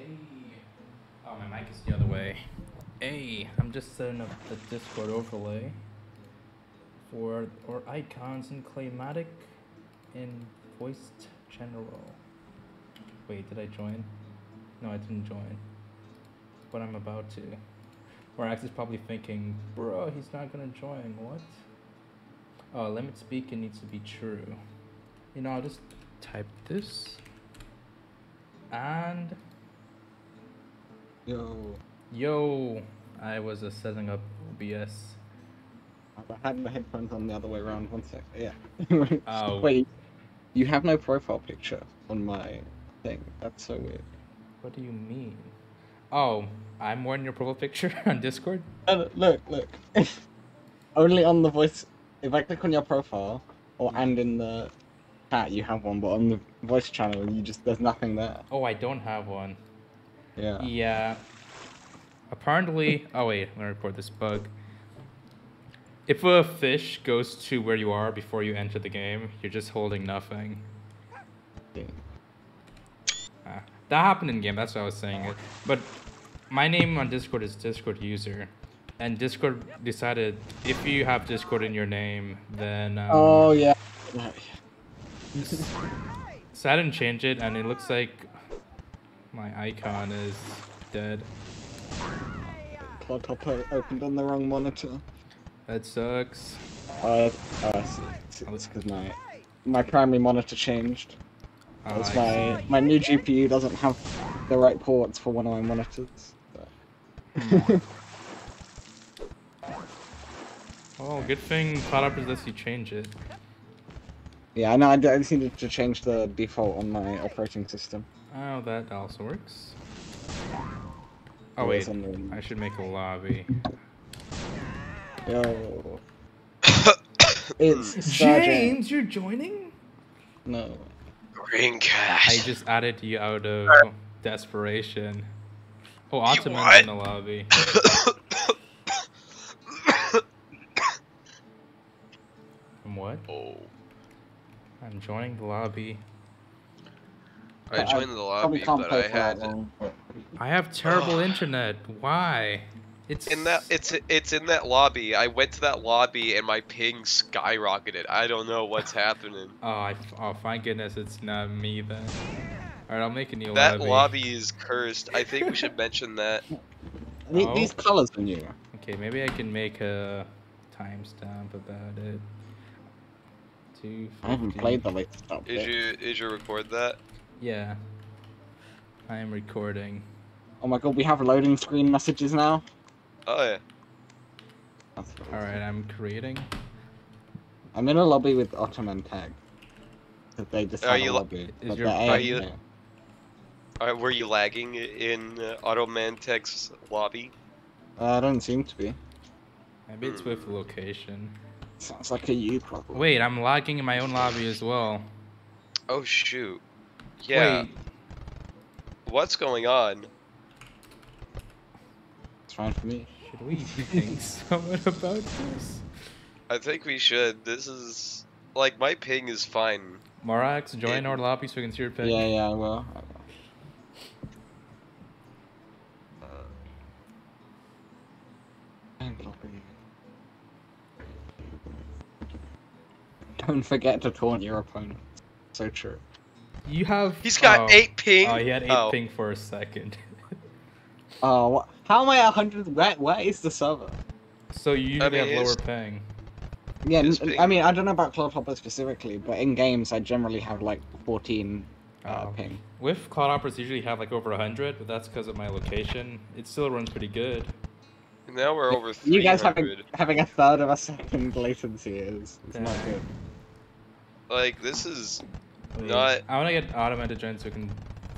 Hey. Oh, my mic is the other way. Hey, I'm just setting up the Discord overlay for our icons in Claymatic in voiced general. Wait, did I join? No, I didn't join. But I'm about to. Or is probably thinking, bro, he's not gonna join. What? Oh, limit speak, it needs to be true. You know, I'll just type this. And Yo, yo, I was uh, setting up OBS. I had my headphones on the other way around. One sec. Yeah. Oh. Wait, you have no profile picture on my thing. That's so weird. What do you mean? Oh, I'm wearing your profile picture on Discord. Uh, look, look. Only on the voice. If I click on your profile, or and in the chat you have one, but on the voice channel you just there's nothing there. Oh, I don't have one. Yeah. Yeah. Apparently, oh wait, I'm gonna report this bug. If a fish goes to where you are before you enter the game, you're just holding nothing. Yeah. Ah, that happened in game. That's what I was saying. But my name on Discord is Discord user, and Discord decided if you have Discord in your name, then um, Oh yeah. so I didn't change it, and it looks like my icon is dead. Cloud top opened on the wrong monitor. That sucks. Uh, uh, it's because my my primary monitor changed. Oh, That's I my my new GPU doesn't have the right ports for one of my monitors. so- Oh, good thing Clodhopper lets you change it. yeah, no, I know. I just needed to change the default on my operating system. Oh, that also works. Oh wait, I should make a lobby. Yo. it's Sergeant. you're joining? No. Ringcast. I just added you out of desperation. Oh, Ottoman's what? in the lobby. And what? oh. I'm joining the lobby. I joined the lobby, but I had long, but- I have terrible internet. Why? It's in that it's it's in that lobby. I went to that lobby and my ping skyrocketed. I don't know what's happening. Oh, I, oh, thank goodness it's not me then. Alright, I'll make a new That lobby. lobby is cursed. I think we should mention that. Oh. These colors are new. Okay, maybe I can make a timestamp about it. Two. I haven't played the latest Is update. you is you record that? Yeah. I am recording. Oh my god, we have loading screen messages now. Oh yeah. Alright, I'm creating. I'm in a lobby with Ottoman tag. 'Cause They just Are you a lobby. is but your- they're are AFK. you- Uh, were you lagging in uh, Automantech's lobby? Uh, I don't seem to be. Maybe it's with location. Sounds like a you problem. Wait, I'm lagging in my own lobby as well. Oh shoot. Yeah. Wait, What's going on? It's fine for me. should we think something about this? I think we should. This is like my ping is fine. Morax, join our lobby so we can see your ping. Yeah, yeah, I will. I will. Uh, And lobby. Don't forget to taunt your opponent. So true. You have. he's got oh, eight ping. Oh, he had eight Oh. ping for a second. Oh, what? How am I a hundred? Where, where is the server? so you usually mean, have lower ping. Yeah, ping. I mean, I don't know about Clodhopper specifically, but in games, I generally have like 14 uh, Oh. ping. With Clodhoppers, usually have like over 100, but that's because of my location. It still runs pretty good. Now we're over three You guys having having a third of a second latency is, is not good. Like this is Wait, Not- I want to get Ottoman to join so we can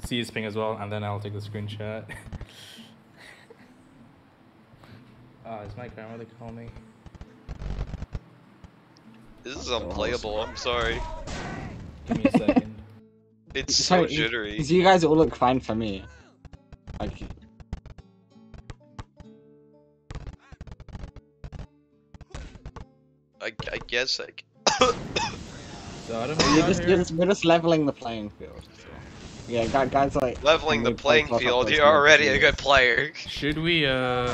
see his ping as well, and then I'll take the screenshot. Oh, is my grandmother calling me? this is unplayable. I'm sorry. Give me a second. It's It's so jittery. Because you guys all look fine for me. Like, I, I guess like So Ottoman you're just, you're just, we're just leveling the playing field. so. Yeah, guy- guys like. Leveling the when play playing field, you're already a good player. Should we uh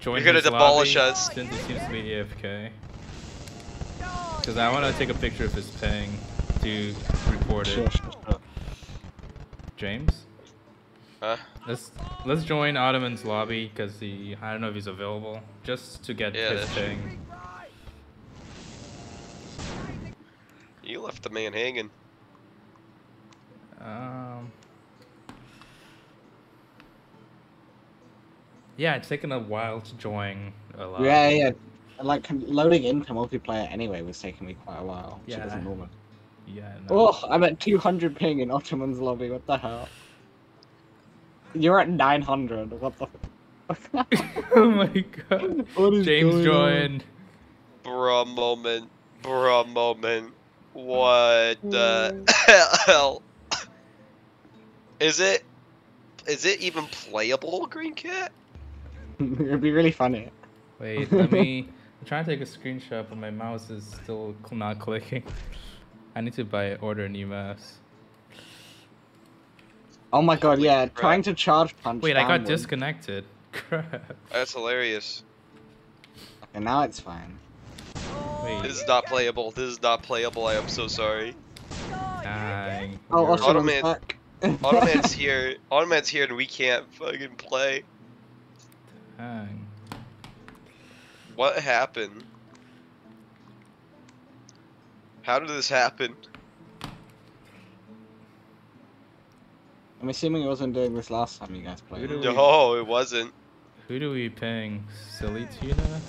join You're gonna his demolish lobby us. since he seems to be AFK? Because I want to take a picture of his ping to report it. sure, sure. James, Huh? let's let's join Ottoman's lobby because he I don't know if he's available just to get Yeah, his that's- ping. You left the man hanging. Um. Yeah, it's taken a while to join a lobby. Yeah, yeah. Like loading into multiplayer anyway was taking me quite a while. which Yeah. isn't normal. Yeah. No. Oh, I'm at 200 ping in Ottoman's lobby. What the hell? You're at 900. What the? fuck? oh my god. What is James going on? joined. Bruh moment. Bruh moment. What the hell? Hmm. Is it? Is it even playable, Green Cat? It'd be really funny. Wait, let me. I'm trying to take a screenshot, but my mouse is still not clicking. I need to buy order a new mouse. Oh my god, yeah, crap. trying to charge punch. Wait, I got downward. disconnected. Crap. That's hilarious. And now it's fine. Wait. This is not playable. This is not playable. I am so sorry. Dang. Oh, You're- Ottoman's Automan- back. Automan's here. Automan's here, and we can't fucking play. Dang. What happened? How did this happen? I'm assuming he wasn't doing this last time you guys played. Who we- No, it wasn't. Who do we ping? Silly Tuna?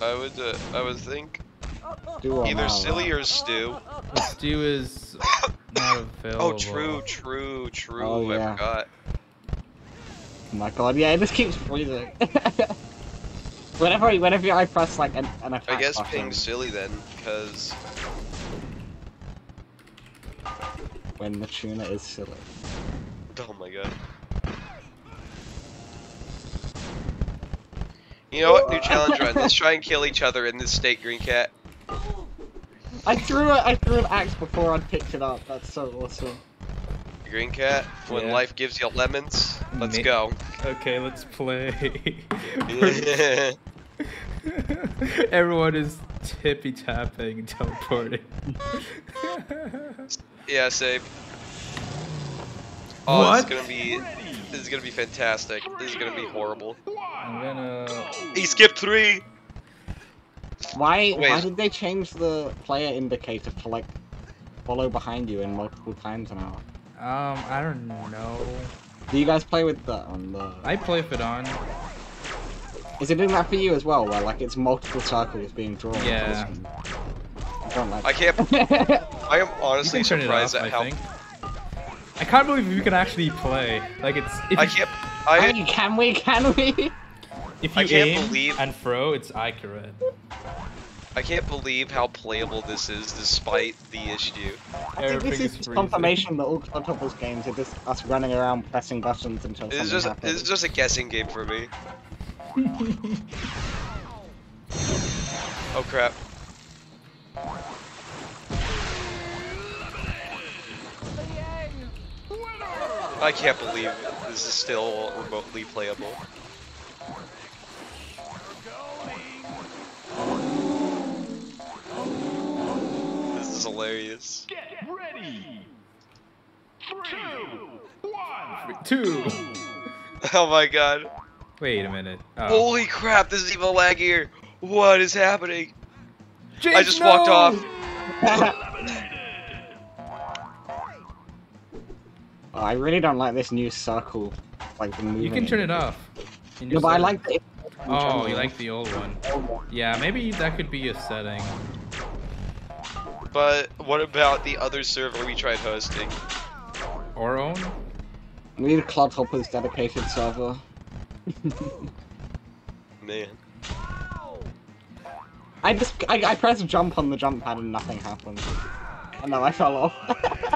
I would. Uh, I would think Do either now, silly right? or Stew. Stew is not available. Oh, true, true, true. Oh, I yeah. forgot. Oh my god, yeah, it just keeps freezing. whenever, whenever I press like an, an attack I guess button, ping silly then, because when the tuna is silly. oh my god. You know what? New challenge run. Let's try and kill each other in this state, Green Cat. I threw a, I threw an axe before I picked it up. That's so awesome. Green Cat. When Yeah. life gives you lemons, let's Ma- go. Okay, let's play. Everyone is tippy tapping and teleporting. yeah, save. Oh, What? this is gonna be. This is gonna be fantastic. This is gonna be horrible. I'm gonna. He skipped three. Why, why Wait. did they change the player indicator to like follow behind you in multiple times now? Um, I don't know. Do you guys play with that on the? I play with it on. Is it doing that for you as well, where like it's multiple circles being drawn? Yeah. I don't like. I can't. I am honestly can turn it surprised off, at I how. think. I can't believe you can actually play. Like it's. If I you, can't. I I mean, can we? Can we? If I you can't aim believe- and throw, it's accurate. I can't believe how playable this is, despite the issue. I think this is is just freezing. confirmation that all Octopus games are just us running around pressing buttons until This is something just. happens. This is just a guessing game for me. Oh crap. I can't believe this is still remotely playable. This is hilarious. Get ready. Three, two, one. Two. Oh my god. Wait a minute. Oh. Holy crap, this is even laggier. What is happening? James, I just walked off. Oh, I really don't like this new circle, like the moving. You can turn it off. No, your but I like the. Oh, you like the old one. Yeah, maybe that could be a setting. But what about the other server we tried hosting? Or own? We need a Clodhopper's dedicated server. Man. I just I, I pressed jump on the jump pad and nothing happened. And now I fell off.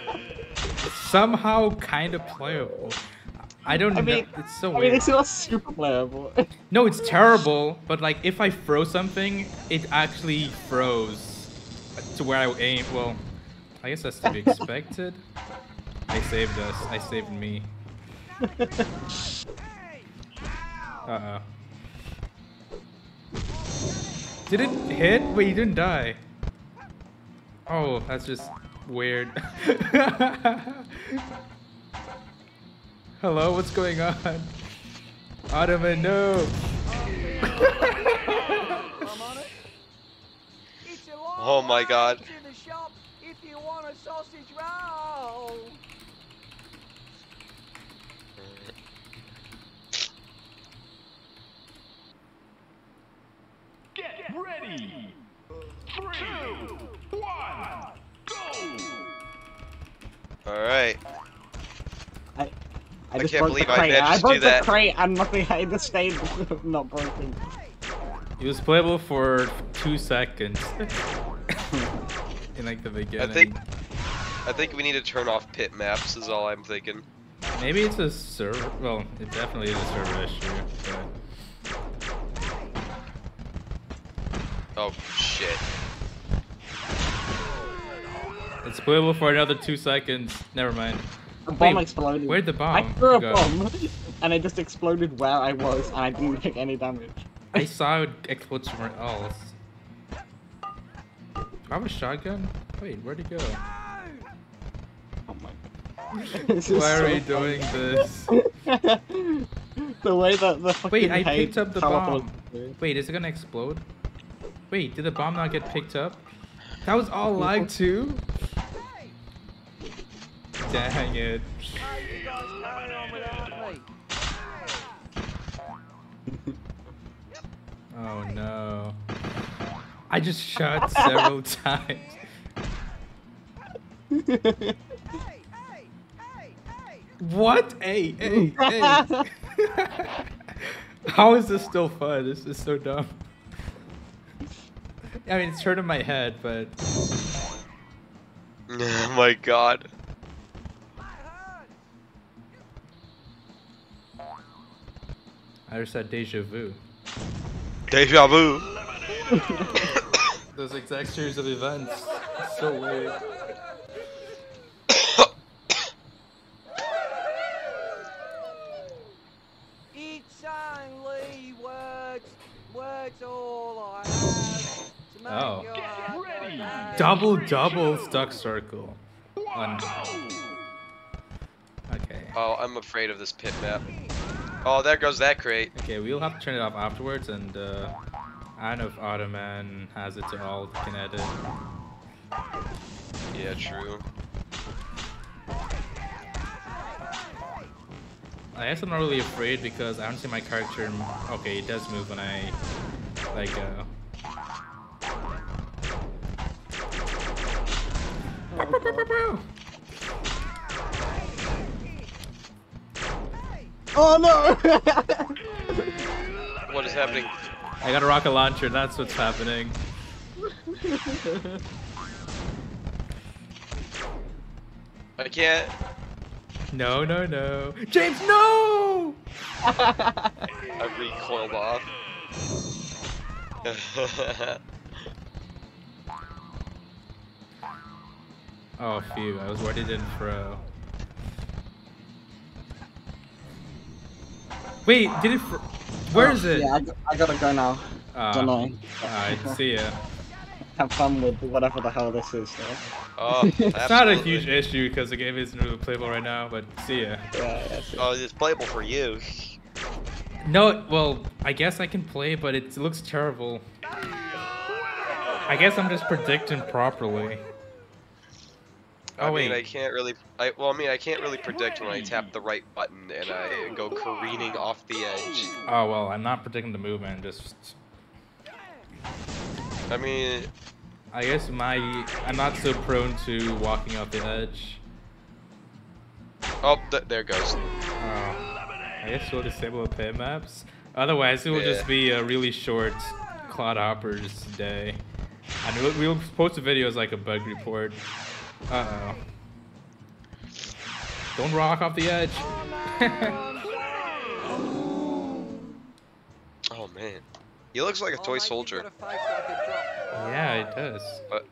Somehow kind of playable. I don't I know. mean- it's so I mean, weird. it's not super playable. No, it's terrible, but like if I throw something, it actually froze to where I aim. Well, I guess that's to be expected. I saved us. I saved me. Uh oh. Did it hit? Wait, you didn't die. Oh, that's just weird. Hello, what's going on? Ottoman, no. Oh my God. In the shop if you want a sausage roll. Get ready. Three, one, go. Alright. I, I just can't broke believe the I crate. managed I to broke do the that. crate and nothing. I just stayed not broken. It was playable for two seconds. In like the beginning. I think I think we need to turn off pit maps is all I'm thinking. Maybe it's a server. Well, it definitely is a server issue. But Oh shit. Playable for another two seconds. Never mind. The bomb Wait, exploded. where'd the bomb I threw a go? bomb, and it just exploded where I was, and I didn't take any damage. I saw it explode somewhere else. I have a shotgun? Wait, where'd it go? Oh my god. Why are so we funny. doing this? the way that the fucking Wait, I picked up the bomb. Wait, is it gonna explode? Wait, did the bomb not get picked up? That was all lag too? Dang it. How you guys carrying on without me? Oh no. I just shot several times. What? Hey, hey, hey. How is this still fun? This is so dumb. I mean, it's hurting my head, but Oh my god. I just had deja vu. Deja vu. Those exact series of events. It's so weird. It's only words, words all I have to make Oh. Get ready. Double, double stuck circle. On. Okay. Oh, I'm afraid of this pit map. Oh, there goes that crate. Okay, we'll have to turn it off afterwards, and uh, I don't know if Ottoman has it to all can edit. Yeah, true. I guess I'm not really afraid because I don't see my character. Okay, it does move when I like. go. oh Oh, no! What is happening? I got a rocket launcher. That's what's happening. I can't. No, no, no. James, no! I recoiled off. Oh, phew. I was worried it didn't throw. Wait, did it? Fr- Where is it? Yeah, I, g- I gotta go now. Uh, Don't know. Alright, see ya. Have fun with whatever the hell this is. So. oh, It's not a huge issue because the game isn't really playable right now, but see ya. Yeah, that's it. Oh, it's playable for you. No, well, I guess I can play, but it looks terrible. I guess I'm just predicting properly. I Oh, mean, wait. I can't really. I well, I mean, I can't really predict when I tap the right button and I go careening off the edge. Oh, well, I'm not predicting the movement, just... I mean, I guess my... I'm not so prone to walking off the edge. oh, th there it goes. Oh. I guess we'll disable the pit maps. Otherwise, it will just be a really short Clodhoppers day. And we'll, we'll post a video as like a bug report. Uh-oh. Don't rock off the edge. Oh man, he looks like a toy soldier, got a face like a drop. yeah, it does. But,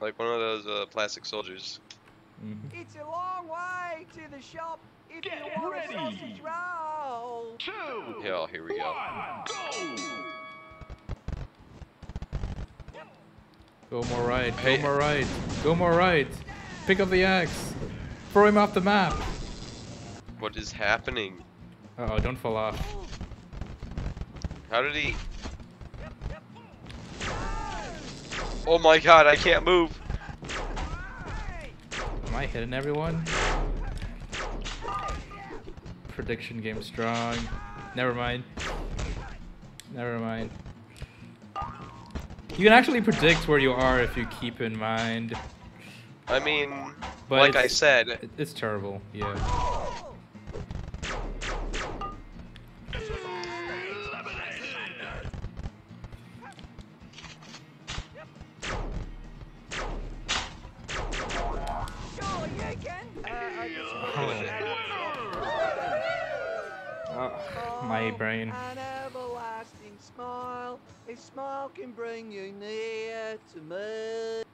like one of those uh, plastic soldiers. Mhm. It's It's a long way to the shop if Get you want ready. a sausage roll. Two. Yeah, here we go. One. Go. Go more right. Go Hey. more right. Go more right. Pick up the axe. Throw him off the map. What is happening? Uh oh, don't fall off. How did he? Oh my god, I can't move. Am I hitting everyone? Prediction game strong. Never mind. Never mind. You can actually predict where you are if you keep in mind. I mean, But like I said, It's terrible, yeah. Surely you can. I Oh, my brain. An everlasting smile. A smile can bring you near to me.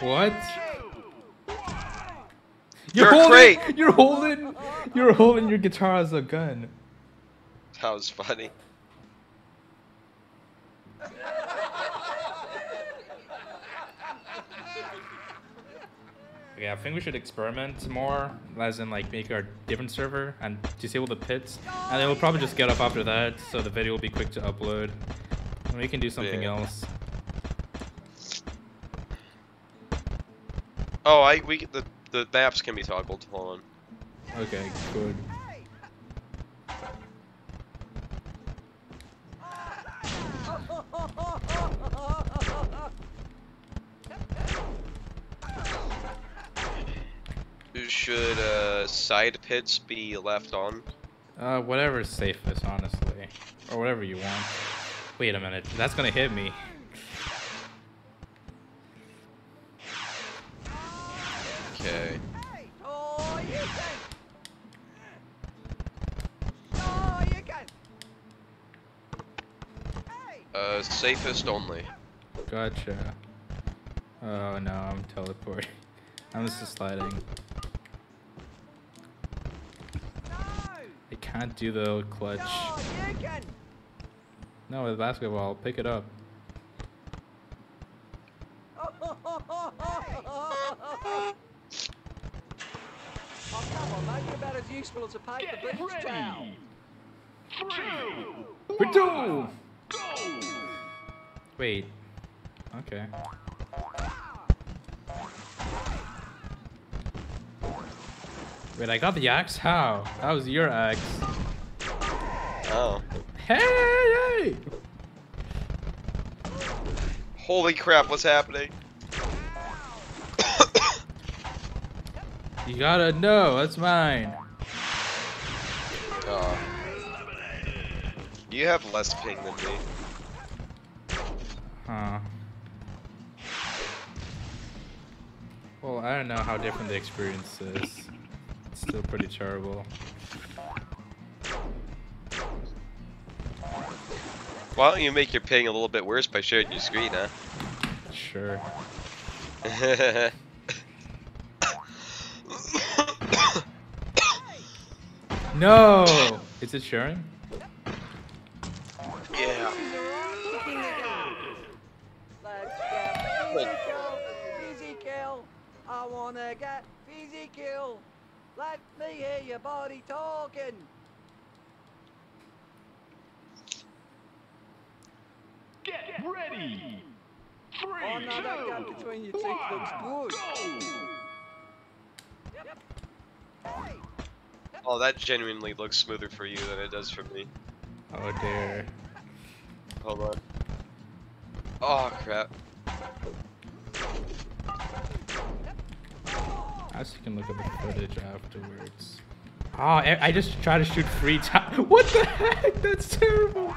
What? You're holding, great. You're holding. You're holding your guitar as a gun. that was funny. Okay, I think we should experiment more, as in like make our different server and disable the pits, and then we'll probably just get up after that, so the video will be quick to upload. And we can do something Yeah. else. Oh, I we the the maps can be toggled. Hold on. Okay, good. Should uh, side pits be left on? Uh, whatever's safest, honestly, or whatever you want. Wait a minute, that's gonna hit me. Okay. You can. You can. Hey. Uh, safest only. Gotcha. Oh no, I'm teleporting. I'm just sliding. Can't do the clutch. No, with basketball, pick it up. Useful a paper Get beach towel. ready. Two. We. Go. Wait. Wait, I got the axe? How? That was your axe. Oh. Hey, hey! Holy crap! What's happening? You gotta know, that's mine. Oh. You have less ping than me. Huh. Well, I don't know how different the experience is. It's still pretty terrible. Why don't you make your ping a little bit worse by sharing your screen, huh? Sure. No! Is it sharing? yeah. Let's get physical, physical. I wanna get physical. Let me hear your body talking. Get ready. Three, Oh, no, that gap between your teeth looks one, good. Go. Oh, that genuinely looks smoother for you than it does for me. Oh dear. Hold on. Oh crap. As you can look at the footage afterwards. Oh, I, just try to shoot three times. What the heck? That's terrible.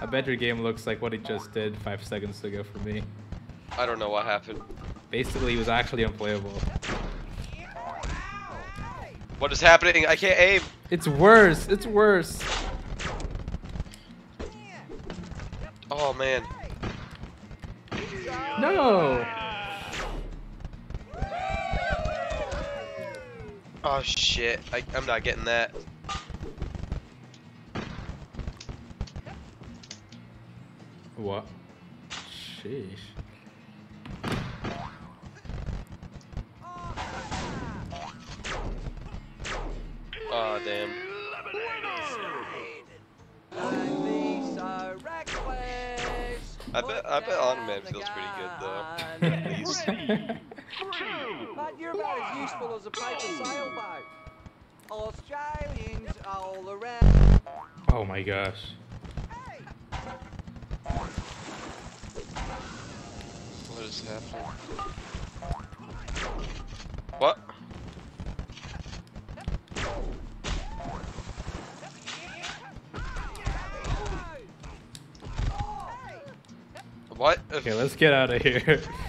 I bet your game looks like what it just did five seconds ago for me. I don't know what happened. Basically, it was actually unplayable. What is happening? I can't aim. It's worse. It's worse. Oh man. No! Oh shit. I, I'm not getting that. What? Sheesh. Oh damn. Don't be so reckless. I bet I bet Automan feels pretty good though. At least. Ready. Two. But you're about as useful as a paper sailboat. Australians all around. Oh my gosh. What is happening? What? What? Okay, let's get out of here.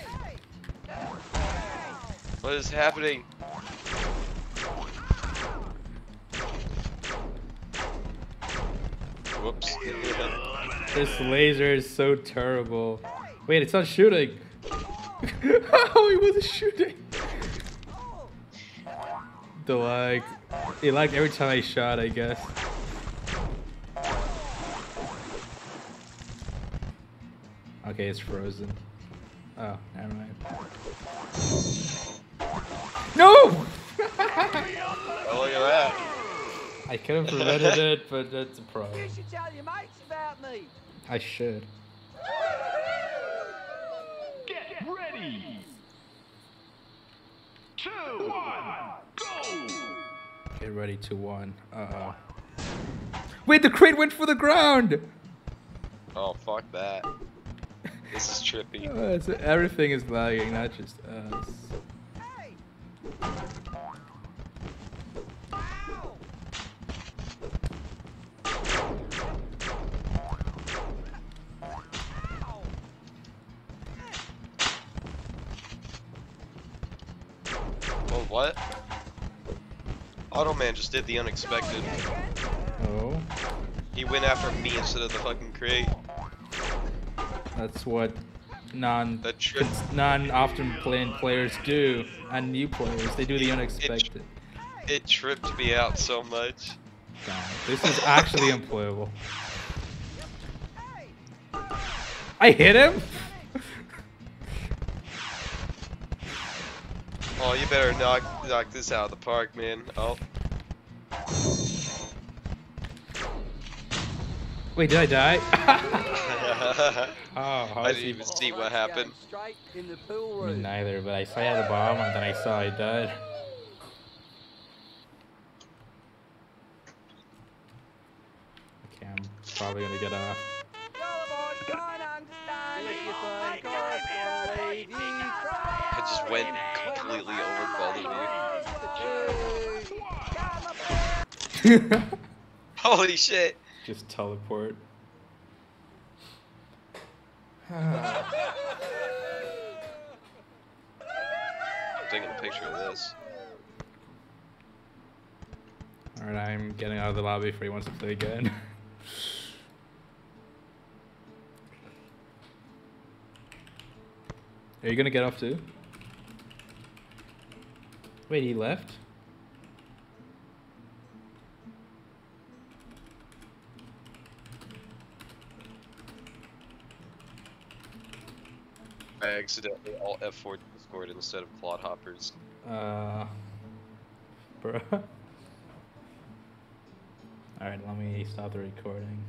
What is happening? Whoops. this laser is so terrible. Wait, it's not shooting. oh, it wasn't shooting. The lag. It lagged every time I shot, I guess. Okay, it's frozen. Oh, never mind. No! Oh, look at that. I could have prevented it, but that's a problem. You should tell your mates about me. I should. Get ready. Two. One. Go. Get ready to one. Uh oh. Wait, the crate went for the ground! Oh, fuck that. This is trippy. Uh, it's- everything is lagging, not just us. What? Automan just did the unexpected. Oh, He went after me instead of the fucking crate. that's what non That trip. non often playing players do, and new players. They do the unexpected. It tripped me out so much. God, this is actually unplayable. I hit him. Oh, you better knock knock this out of the park, man. Oh, Wait, did I die? oh, how I didn't even see what happened. in the pool Me room. neither, but I saw I had a bomb and then I saw I died. Okay, I'm probably gonna get off. Y'all boys don't understand if you think I will leave you I just went completely over Baldur. Holy shit! Just teleport. I'm taking a picture of this. Alright, I'm getting out of the lobby if he wants to play again. Are you gonna get off too? Wait, he left? Accidentally all F4 Discord instead of Clodhoppers. Uh, bruh. Alright, let me stop the recording.